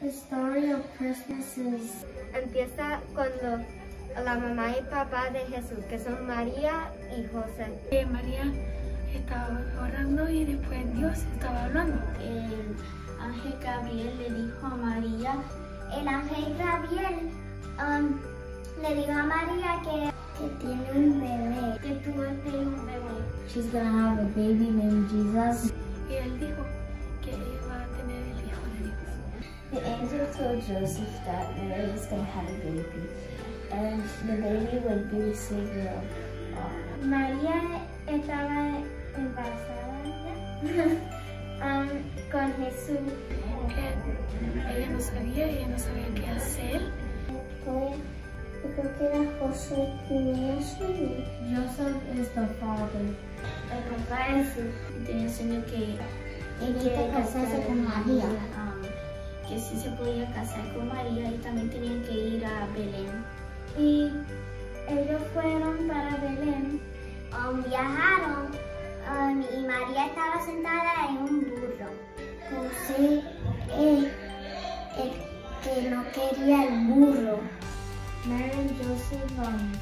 The story of Christmas is Empieza cuando la mamá y papá de Jesús, que son María y José. Eh, María estaba orando y después Dios estaba hablando. el ángel Gabriel le dijo a María, el ángel Gabriel um, le dijo a María que, que tiene un bebé, que tener un bebé. She's gonna have a baby named Jesus. Y él dijo que The angel told Joseph that Mary was gonna have a baby, and the baby would be the savior of all. María estaba embarazada um, con Jesús. Que ella no sabía, ella no sabía qué hacer. Fue, yo creo que era José tenía sueño. Joseph is the father. El papá de Jesús tenía sueño que quería casarse con María. Um, que sí se podía casar con María y también tenían que ir a Belén. Y ellos fueron para Belén, um, viajaron um, y María estaba sentada en un burro. José eh, eh, que no quería el burro. Mary and Joseph um,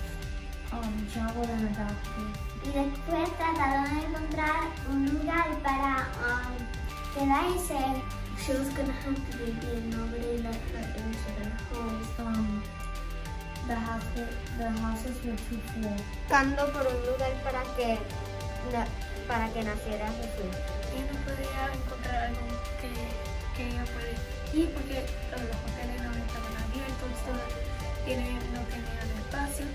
um, traveled in a donkey. Y después trataron de encontrar un lugar para um, quedarse. She was gonna have the baby and nobody let her into their homes. Um, the, house, the houses were too full. Buscando por un lugar para que, para que naciera Jesús. Ella no podía encontrar algo que, que ella puede ir porque todos los hoteles no estaban abiertos, todos tienen, no tenían espacio.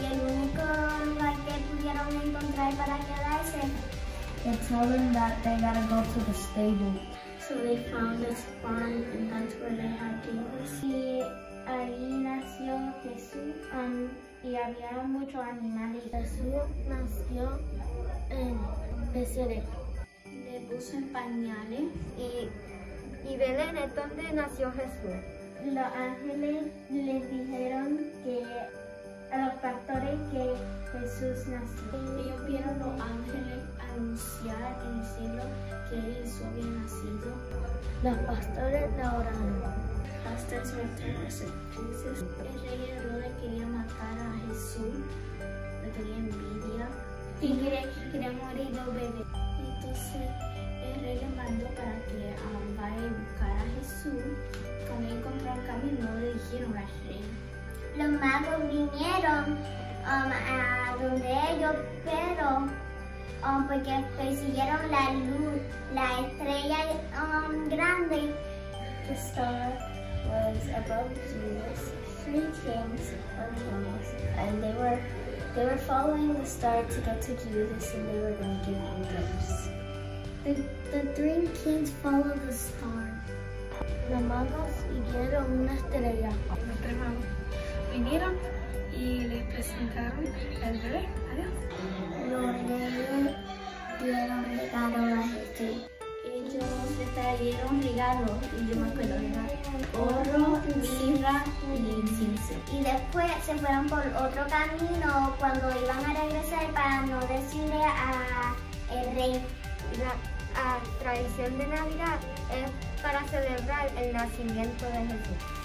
Y el único lugar que pudieron encontrar para quedarse, they told them that they gotta go to the stable. So they found this barn and that's where they had Jesus. Y ahí nació Jesús um, y había muchos animales. Jesús nació en Becerre. Le puso en pañales. Y, y Belén es donde nació Jesús. Los ángeles les dijeron que a los pastores que Jesús nació. Vieron los ángeles anunciar en el cielo que Jesús había nacido. Los pastores le oraron. Jesus. El rey Herodes quería matar a Jesús, le tenía envidia y quería, quería morir dos bebés. Entonces el rey le mandó para que um, vaya a buscar a Jesús. Cuando encontró el camino le dijeron al rey. Los magos vinieron um, a donde ellos, pero um, porque persiguieron la luz, la estrella um, grande. The star was above Jesus. Three kings were kings, and they were they were following the star to get to Jesus, and they were going to give gifts. The, the three kings followed the star. Los magos siguieron una estrella. Los vinieron y les presentaron al bebé, a Dios. Los reyes dieron regalos a Jesús. Ellos le trajeron regalos y yo me acuerdo era oro, mirra y incienso. Y después se fueron por otro camino cuando iban a regresar para no decirle a el rey. La tradición de Navidad es para celebrar el nacimiento de Jesús.